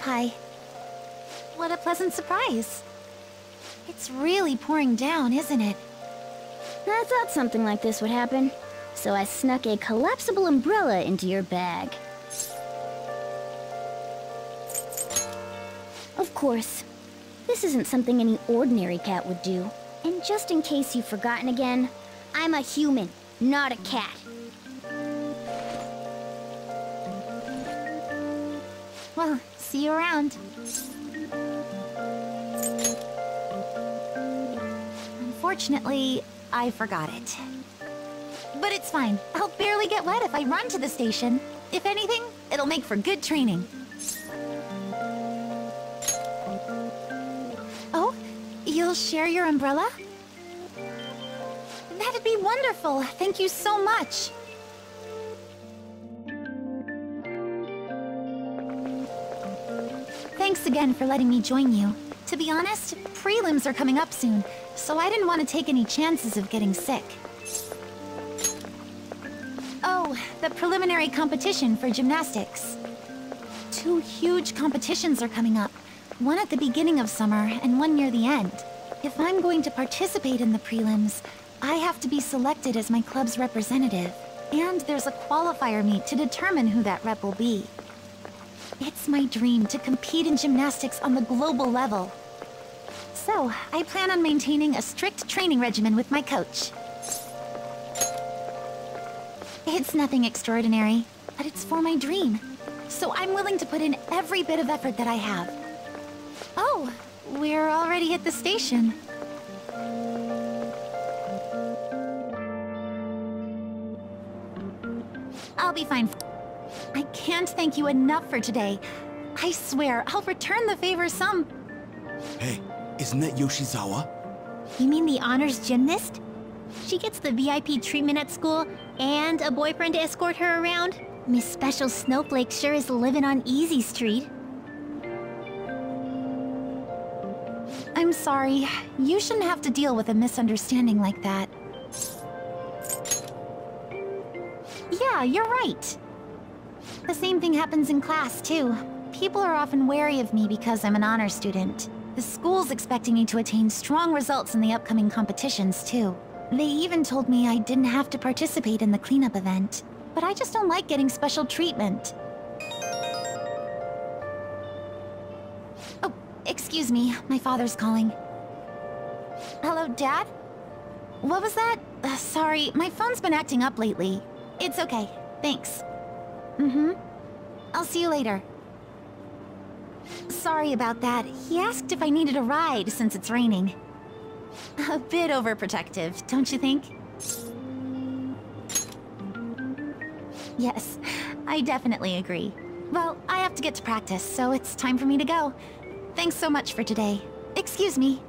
Hi. What a pleasant surprise. It's really pouring down, isn't it? I thought something like this would happen. So I snuck a collapsible umbrella into your bag. Of course, this isn't something any ordinary cat would do. And just in case you've forgotten again, I'm a human, not a cat. Well, see you around. Unfortunately, I forgot it. But it's fine. I'll barely get wet if I run to the station. If anything, it'll make for good training. Oh, you'll share your umbrella? That'd be wonderful. Thank you so much. Thanks again for letting me join you. To be honest, prelims are coming up soon, so I didn't want to take any chances of getting sick. Oh, the preliminary competition for gymnastics. Two huge competitions are coming up. One at the beginning of summer and one near the end. If I'm going to participate in the prelims, I have to be selected as my club's representative. And there's a qualifier meet to determine who that rep will be. It's my dream to compete in gymnastics on the global level. So, I plan on maintaining a strict training regimen with my coach. It's nothing extraordinary, but it's for my dream. So I'm willing to put in every bit of effort that I have. Oh, we're already at the station. I'll be fine. I can't thank you enough for today. I swear, I'll return the favor some... Hey, isn't that Yoshizawa? You mean the honors gymnast? She gets the VIP treatment at school and a boyfriend to escort her around? Miss Special Snowflake sure is living on Easy Street. I'm sorry. You shouldn't have to deal with a misunderstanding like that. Yeah, you're right. The same thing happens in class, too. People are often wary of me because I'm an honor student. The school's expecting me to attain strong results in the upcoming competitions, too. They even told me I didn't have to participate in the cleanup event. But I just don't like getting special treatment. Oh, excuse me. My father's calling. Hello, Dad? What was that? Uh, sorry, my phone's been acting up lately. It's okay. Thanks. Mm-hmm. I'll see you later. Sorry about that. He asked if I needed a ride since it's raining. A bit overprotective, don't you think? Yes, I definitely agree. Well, I have to get to practice, so it's time for me to go. Thanks so much for today. Excuse me,